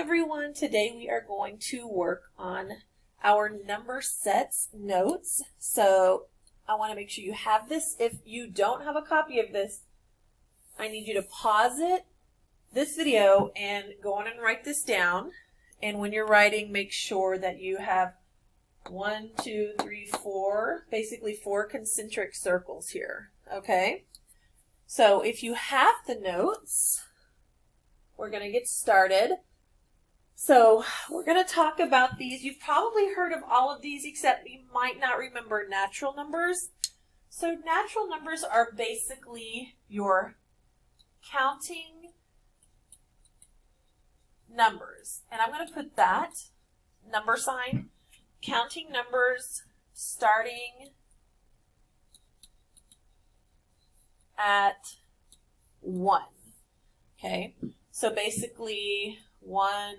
everyone. Today we are going to work on our number sets notes. So I want to make sure you have this. If you don't have a copy of this, I need you to pause it, this video, and go on and write this down. And when you're writing, make sure that you have one, two, three, four, basically four concentric circles here. Okay? So if you have the notes, we're going to get started. So we're going to talk about these. You've probably heard of all of these, except you might not remember natural numbers. So natural numbers are basically your counting numbers. And I'm going to put that number sign, counting numbers starting at 1. Okay, so basically 1,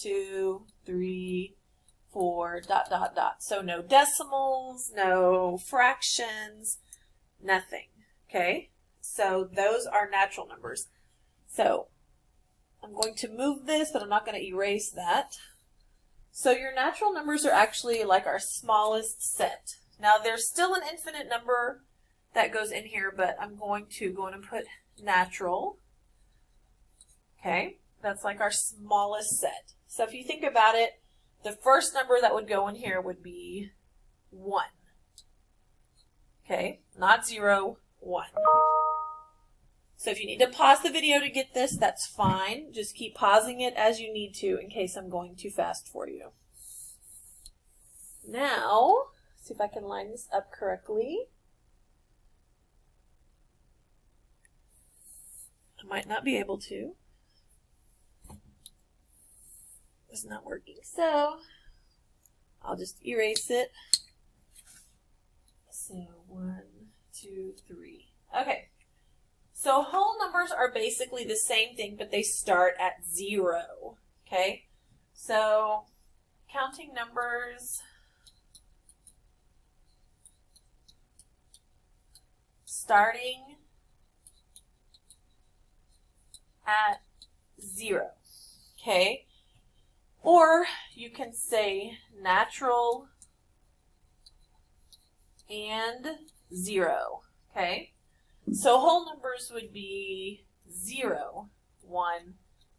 two, three, four, dot, dot, dot. So no decimals, no fractions, nothing. Okay? So those are natural numbers. So I'm going to move this, but I'm not going to erase that. So your natural numbers are actually like our smallest set. Now there's still an infinite number that goes in here, but I'm going to go in and put natural. Okay, that's like our smallest set. So if you think about it, the first number that would go in here would be 1. Okay, not 0, 1. So if you need to pause the video to get this, that's fine. Just keep pausing it as you need to in case I'm going too fast for you. Now, see if I can line this up correctly. I might not be able to was not working. So I'll just erase it. So one, two, three. Okay. So whole numbers are basically the same thing, but they start at zero. Okay. So counting numbers. Starting at zero. Okay. Or you can say natural and zero, okay? So whole numbers would be zero, one,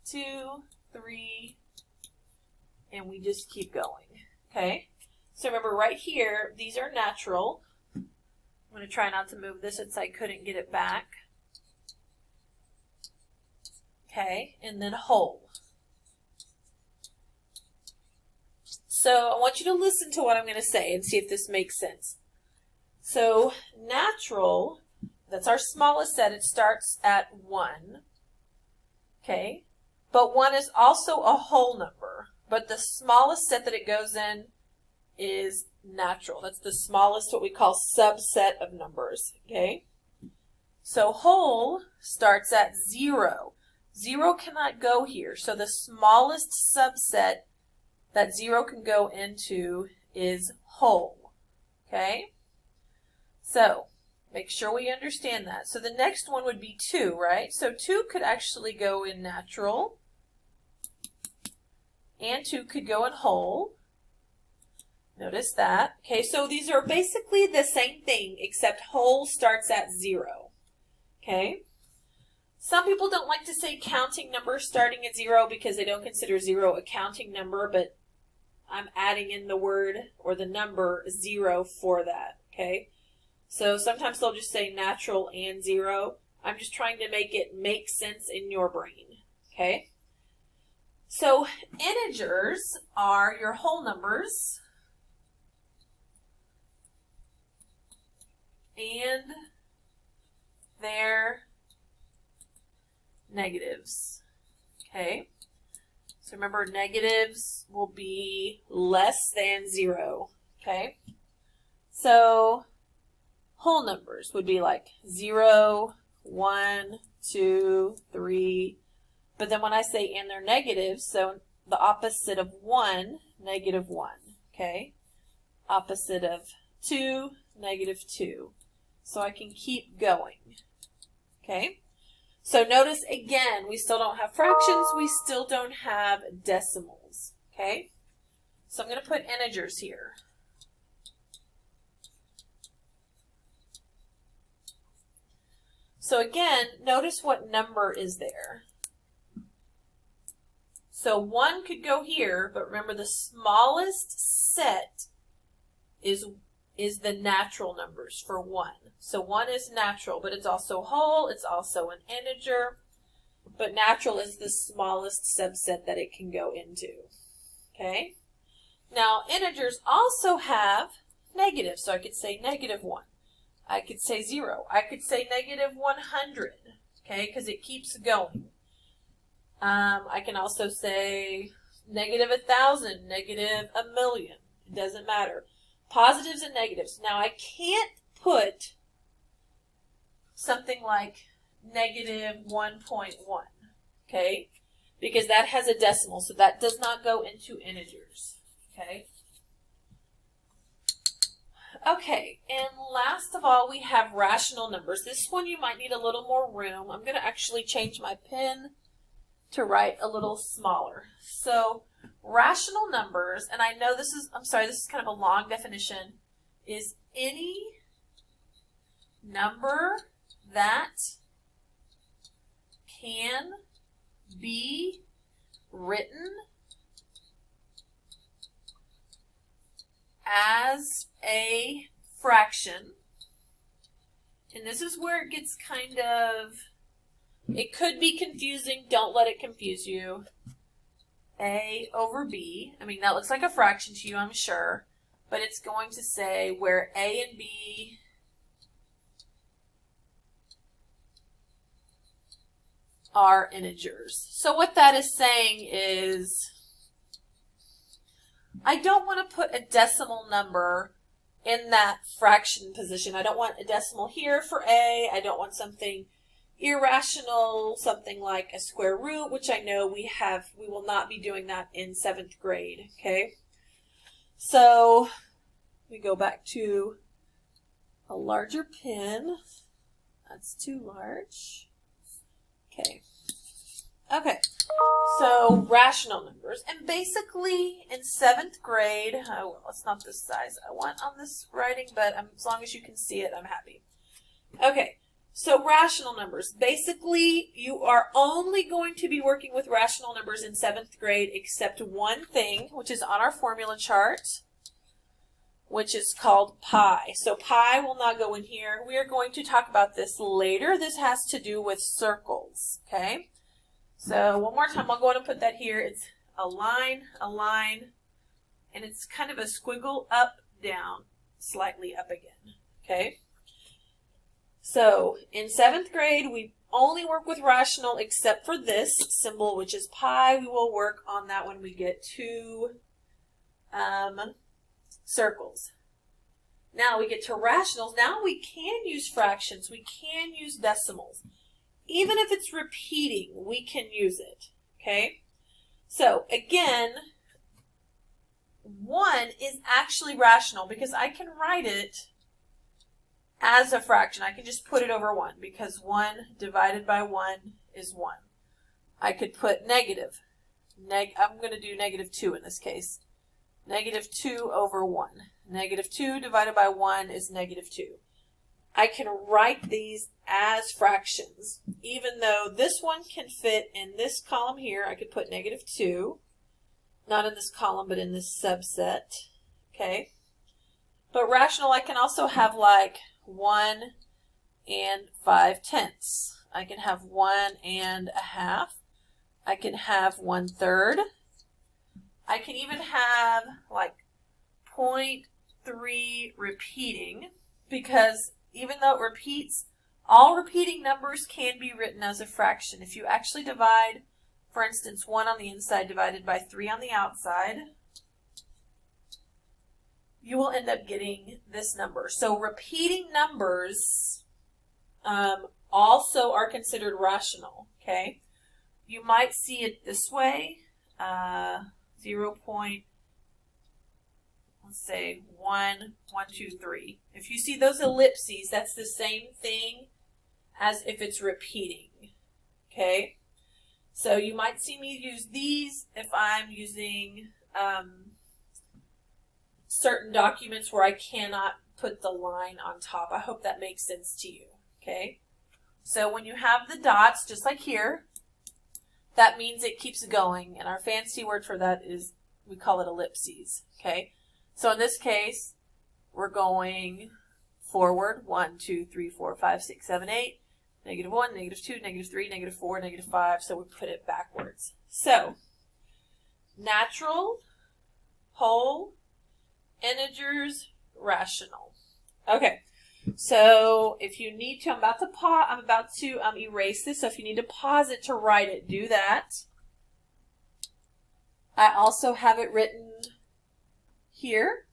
two, three, and we just keep going, okay? So remember right here, these are natural. I'm to try not to move this since I couldn't get it back. Okay, and then whole. So I want you to listen to what I'm going to say and see if this makes sense. So natural, that's our smallest set. It starts at 1. Okay. But 1 is also a whole number. But the smallest set that it goes in is natural. That's the smallest, what we call subset of numbers. Okay. So whole starts at 0. 0 cannot go here. So the smallest subset that 0 can go into is whole. Okay? So, make sure we understand that. So the next one would be 2, right? So 2 could actually go in natural. And 2 could go in whole. Notice that. Okay, so these are basically the same thing, except whole starts at 0. Okay? Some people don't like to say counting numbers starting at 0 because they don't consider 0 a counting number, but I'm adding in the word or the number zero for that, okay? So sometimes they'll just say natural and zero. I'm just trying to make it make sense in your brain, okay? So integers are your whole numbers and their negatives, okay? So remember, negatives will be less than zero, okay? So whole numbers would be like zero, one, two, three. But then when I say and their negatives, so the opposite of 1, negative 1, okay? Opposite of 2, negative 2. So I can keep going, okay? So notice again, we still don't have fractions, we still don't have decimals, okay? So I'm going to put integers here. So again, notice what number is there. So 1 could go here, but remember the smallest set is, is the natural numbers for 1. So 1 is natural, but it's also whole, it's also an integer, but natural is the smallest subset that it can go into. Okay? Now, integers also have negative, so I could say negative 1. I could say 0. I could say negative 100, okay, because it keeps going. Um, I can also say negative 1,000, negative a million. It doesn't matter. Positives and negatives. Now, I can't put something like negative 1.1, okay, because that has a decimal, so that does not go into integers, okay. Okay, and last of all, we have rational numbers. This one you might need a little more room. I'm going to actually change my pen to write a little smaller. So rational numbers, and I know this is, I'm sorry, this is kind of a long definition, is any number that can be written as a fraction. And this is where it gets kind of, it could be confusing. Don't let it confuse you. A over B. I mean, that looks like a fraction to you, I'm sure. But it's going to say where A and B are integers. So what that is saying is I don't want to put a decimal number in that fraction position. I don't want a decimal here for A. I don't want something irrational, something like a square root, which I know we have, we will not be doing that in seventh grade, okay? So we go back to a larger pin. That's too large. Okay. Okay. So rational numbers. And basically in seventh grade, oh, well, it's not the size I want on this writing, but um, as long as you can see it, I'm happy. Okay. So rational numbers. Basically, you are only going to be working with rational numbers in seventh grade except one thing, which is on our formula chart, which is called pi. So pi will not go in here. We are going to talk about this later. This has to do with circles, okay? So one more time, I'll go ahead and put that here. It's a line, a line, and it's kind of a squiggle up, down, slightly up again, okay? So in seventh grade, we only work with rational except for this symbol, which is pi. We will work on that when we get to um, circles. Now we get to rationals. Now we can use fractions. We can use decimals even if it's repeating, we can use it, okay? So again, 1 is actually rational because I can write it as a fraction. I can just put it over 1 because 1 divided by 1 is 1. I could put negative. Neg I'm going to do negative 2 in this case. Negative 2 over 1. Negative 2 divided by 1 is negative 2. I can write these as fractions, even though this one can fit in this column here. I could put negative 2, not in this column, but in this subset, okay? But rational, I can also have like 1 and 5 tenths. I can have 1 and a half. I can have 1 third. I can even have like 0.3 repeating because even though it repeats, all repeating numbers can be written as a fraction. If you actually divide, for instance, 1 on the inside divided by 3 on the outside, you will end up getting this number. So repeating numbers um, also are considered rational, okay? You might see it this way, uh, 0 let's say one, one, two, three. If you see those ellipses, that's the same thing as if it's repeating. okay? So you might see me use these if I'm using um, certain documents where I cannot put the line on top. I hope that makes sense to you, okay? So when you have the dots, just like here, that means it keeps going, and our fancy word for that is, we call it ellipses, okay? So in this case, we're going forward, 1, 2, 3, 4, 5, 6, 7, 8, negative 1, negative 2, negative 3, negative 4, negative 5, so we put it backwards. So, natural, whole, integers, rational. Okay, so if you need to, I'm about to pause, I'm about to um, erase this, so if you need to pause it to write it, do that. I also have it written here,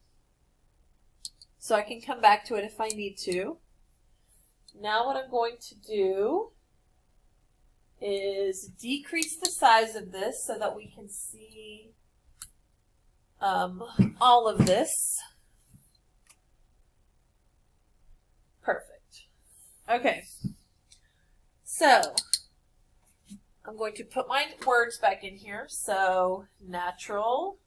so I can come back to it if I need to. Now what I'm going to do is decrease the size of this so that we can see um, all of this. Perfect. Okay. So, I'm going to put my words back in here. So, natural.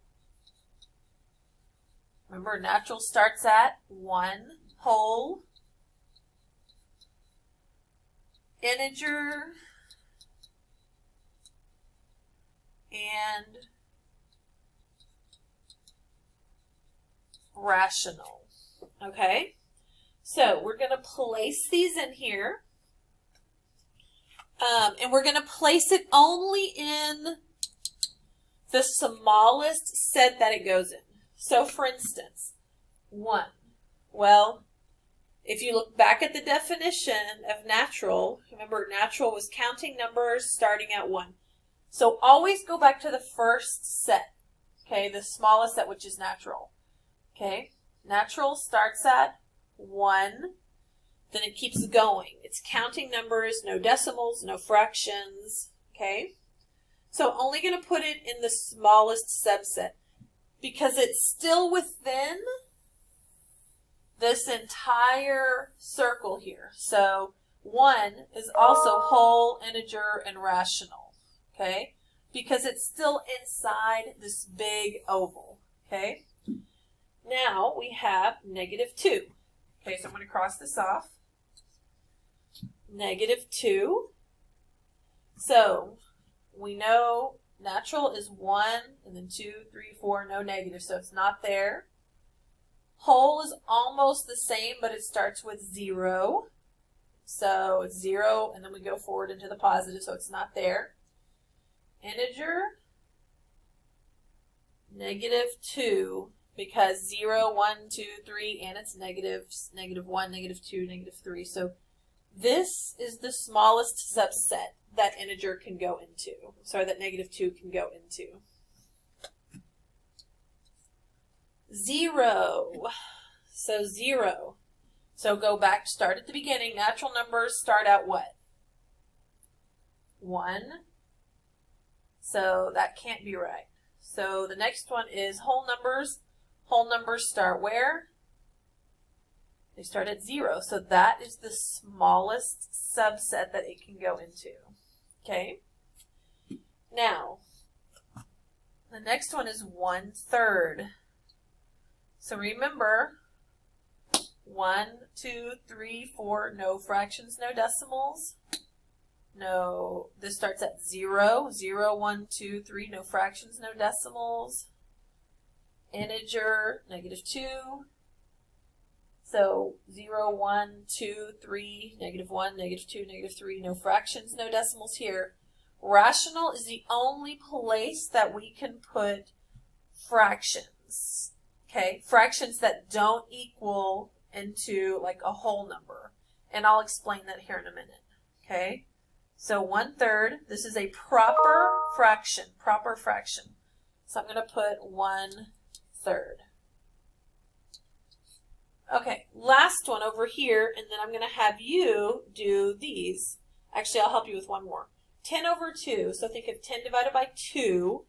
Remember, natural starts at 1 whole integer and rational. Okay? So we're going to place these in here. Um, and we're going to place it only in the smallest set that it goes in. So for instance, 1. Well, if you look back at the definition of natural, remember natural was counting numbers starting at 1. So always go back to the first set, okay, the smallest set, which is natural. Okay, natural starts at 1, then it keeps going. It's counting numbers, no decimals, no fractions, okay? So only going to put it in the smallest subset because it's still within this entire circle here. So 1 is also whole, integer, and rational, okay? Because it's still inside this big oval, okay? Now we have negative 2. Okay, so I'm going to cross this off. Negative 2. So we know natural is 1, and then 2, 3, 4, no negative, so it's not there. Whole is almost the same, but it starts with 0. So it's 0, and then we go forward into the positive, so it's not there. Integer, negative 2, because 0, 1, 2, 3, and it's negative, negative 1, negative 2, negative 3. So this is the smallest subset that integer can go into. Sorry, that negative 2 can go into. 0. So 0. So go back, start at the beginning. Natural numbers start at what? 1. So that can't be right. So the next one is whole numbers. Whole numbers start where? They start at zero. So that is the smallest subset that it can go into. Okay? Now, the next one is one third. So remember, one, two, three, four, no fractions, no decimals. No, this starts at zero, zero, one, two, three, no fractions, no decimals integer, negative 2. So 0, 1, 2, 3, negative 1, negative 2, negative 3, no fractions, no decimals here. Rational is the only place that we can put fractions. Okay, fractions that don't equal into like a whole number. And I'll explain that here in a minute. Okay, so one third, this is a proper fraction, proper fraction. So I'm going to put one third. Okay, last one over here, and then I'm going to have you do these. Actually, I'll help you with one more. 10 over 2, so think of 10 divided by 2.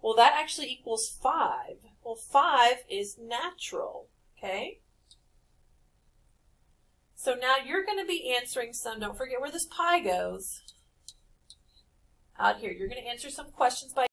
Well, that actually equals 5. Well, 5 is natural, okay? So now you're going to be answering some, don't forget where this pi goes. out here. You're going to answer some questions by